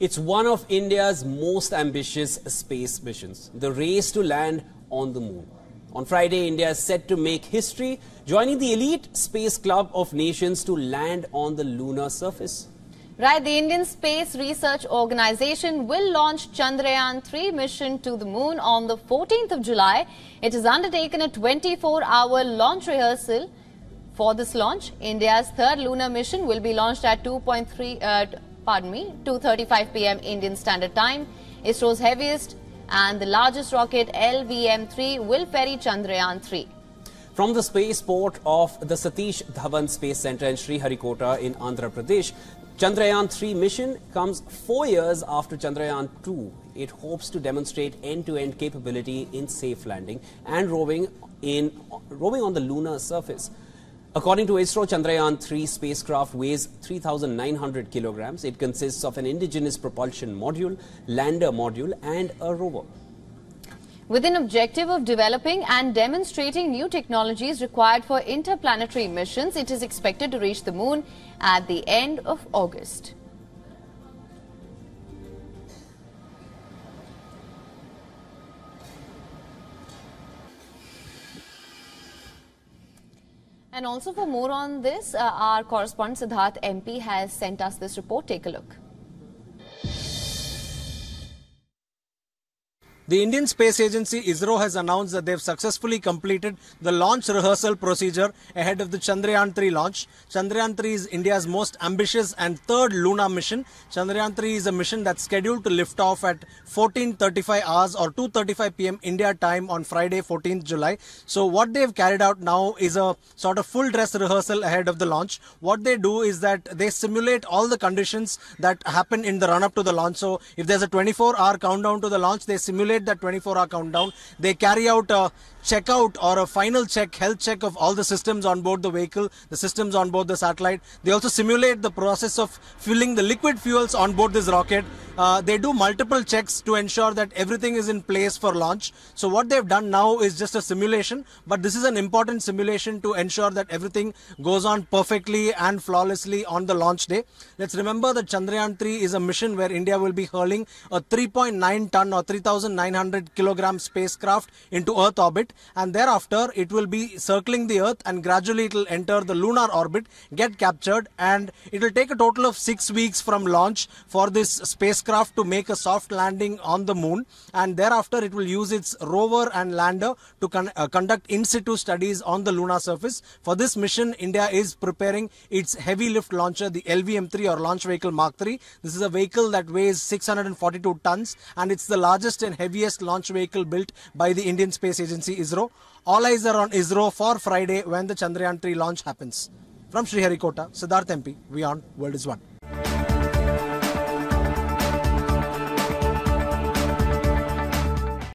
It's one of India's most ambitious space missions, the race to land on the moon. On Friday, India is set to make history, joining the elite space club of nations to land on the lunar surface. Right, the Indian Space Research Organization will launch Chandrayaan 3 mission to the moon on the 14th of July. It has undertaken a 24-hour launch rehearsal. For this launch, India's third lunar mission will be launched at 2.3, uh, pardon me, 2.35 p.m. Indian Standard Time. ISRO's heaviest and the largest rocket LVM-3 will ferry Chandrayaan 3. From the spaceport of the Satish Dhawan Space Center in Sriharikota in Andhra Pradesh, Chandrayaan 3 mission comes four years after Chandrayaan 2. It hopes to demonstrate end-to-end -end capability in safe landing and roving, in, roving on the lunar surface. According to ISRO, Chandrayaan 3 spacecraft weighs 3,900 kilograms. It consists of an indigenous propulsion module, lander module and a rover. With an objective of developing and demonstrating new technologies required for interplanetary missions, it is expected to reach the moon at the end of August. And also for more on this, uh, our correspondent Siddharth MP has sent us this report. Take a look. The Indian Space Agency ISRO has announced that they've successfully completed the launch rehearsal procedure ahead of the Chandrayaan 3 launch. Chandrayaan 3 is India's most ambitious and third lunar mission. Chandrayaan 3 is a mission that's scheduled to lift off at 14:35 hours or 2:35 p.m. India time on Friday 14th July. So what they've carried out now is a sort of full dress rehearsal ahead of the launch. What they do is that they simulate all the conditions that happen in the run up to the launch. So if there's a 24 hour countdown to the launch, they simulate that 24 hour countdown. They carry out a checkout or a final check, health check of all the systems on board the vehicle, the systems on board the satellite. They also simulate the process of filling the liquid fuels on board this rocket. Uh, they do multiple checks to ensure that everything is in place for launch. So what they've done now is just a simulation, but this is an important simulation to ensure that everything goes on perfectly and flawlessly on the launch day. Let's remember that Chandrayaan 3 is a mission where India will be hurling a 3.9 ton or 3,900 kilogram spacecraft into Earth orbit and thereafter it will be circling the earth and gradually it will enter the lunar orbit get captured and it will take a total of 6 weeks from launch for this spacecraft to make a soft landing on the moon and thereafter it will use its rover and lander to con uh, conduct in situ studies on the lunar surface. For this mission india is preparing its heavy lift launcher the lvm3 or launch vehicle mark 3 this is a vehicle that weighs 642 tons and it's the largest and heaviest launch vehicle built by the indian space agency ISRO. All eyes are on ISRO for Friday when the Chandrayaan 3 launch happens. From Sriharikota, Siddharth MP, WION World is One.